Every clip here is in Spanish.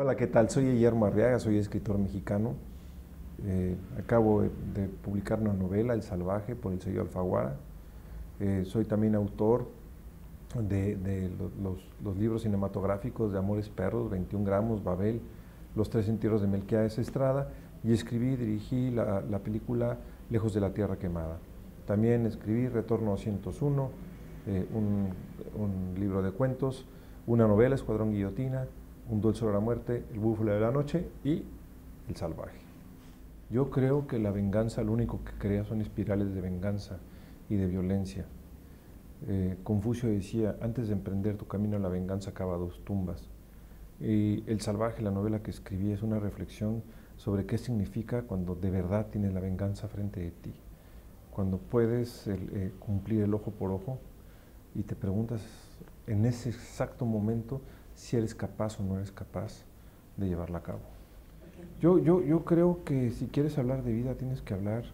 Hola, ¿qué tal? Soy Guillermo Arriaga, soy escritor mexicano. Eh, acabo de, publicar una novela, El Salvaje, por el sello Alfaguara. Eh, soy también autor de, los, libros cinematográficos de Amores Perros, 21 gramos, Babel, Los Tres Entierros de Melquiades Estrada, y escribí y dirigí la, película Lejos de la Tierra Quemada. También escribí Retorno a 101, eh, un, un libro de cuentos, una novela, Escuadrón Guillotina, Un duel sobre la muerte, El búfalo de la noche y El salvaje. Yo creo que la venganza lo único que crea son espirales de venganza y de violencia. Eh, Confucio decía, antes de emprender tu camino la venganza acaba dos tumbas. Y El salvaje, la novela que escribí, es una reflexión sobre qué significa cuando de verdad tienes la venganza frente de ti. Cuando puedes eh, cumplir el ojo por ojo y te preguntas en ese exacto momento si eres capaz o no eres capaz de llevarla a cabo. Yo, yo, yo creo que si quieres hablar de vida tienes que hablar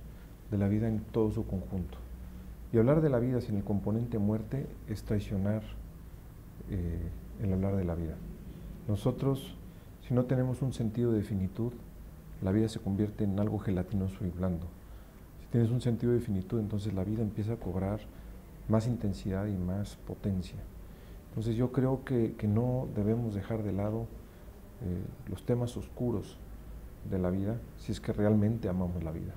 de la vida en todo su conjunto. Y hablar de la vida sin el componente muerte es traicionar eh, el hablar de la vida. Nosotros, si no tenemos un sentido de finitud, la vida se convierte en algo gelatinoso y blando. Si tienes un sentido de finitud, entonces la vida empieza a cobrar más intensidad y más potencia. Entonces yo creo que, no debemos dejar de lado eh, los temas oscuros de la vida si es que realmente amamos la vida.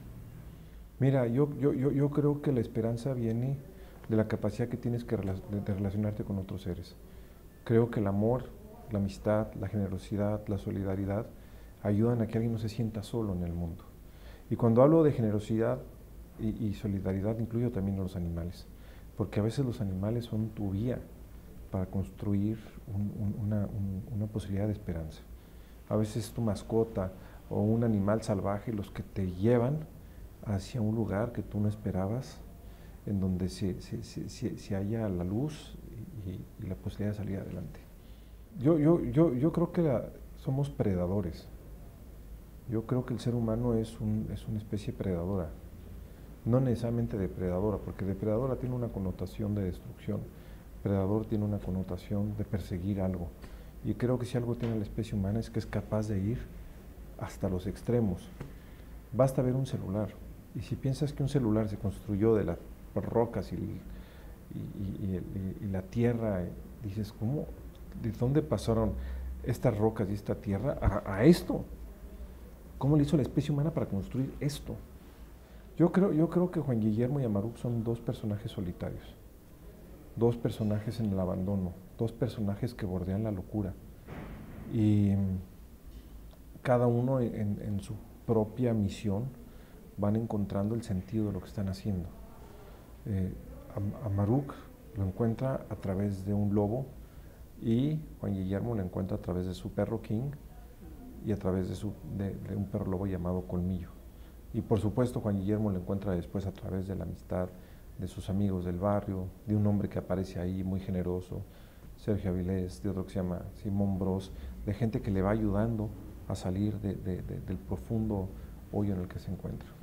Mira, yo, yo, yo, creo que la esperanza viene de la capacidad que tienes que de relacionarte con otros seres. Creo que el amor, la amistad, la generosidad, la solidaridad ayudan a que alguien no se sienta solo en el mundo. Y cuando hablo de generosidad y, solidaridad, incluyo también a los animales, porque a veces los animales son tu guía construir una, posibilidad de esperanza. A veces tu mascota o un animal salvaje los que te llevan hacia un lugar que tú no esperabas, en donde se, se, haya la luz y, la posibilidad de salir adelante. Yo, yo, yo, yo creo que somos predadores. Yo creo que el ser humano es, un, es una especie predadora. No necesariamente depredadora, porque depredadora tiene una connotación de destrucción. Predador tiene una connotación de perseguir algo. Y creo que si algo tiene la especie humana es que es capaz de ir hasta los extremos. Basta ver un celular. Y si piensas que un celular se construyó de las rocas y, la tierra, dices, ¿cómo? ¿De dónde pasaron estas rocas y esta tierra a, esto? ¿Cómo le hizo la especie humana para construir esto? Yo creo, yo creo que Juan Guillermo y Amaruk son dos personajes solitarios, dos personajes en el abandono, dos personajes que bordean la locura. Y cada uno en, su propia misión van encontrando el sentido de lo que están haciendo. Eh, a, Maruk lo encuentra a través de un lobo y Juan Guillermo lo encuentra a través de su perro King y a través de, de, un perro lobo llamado Colmillo. Y por supuesto Juan Guillermo lo encuentra después a través de la amistad de sus amigos del barrio, de un hombre que aparece ahí muy generoso, Sergio Avilés, de otro que se llama Simón Bros, de gente que le va ayudando a salir del profundo hoyo en el que se encuentra.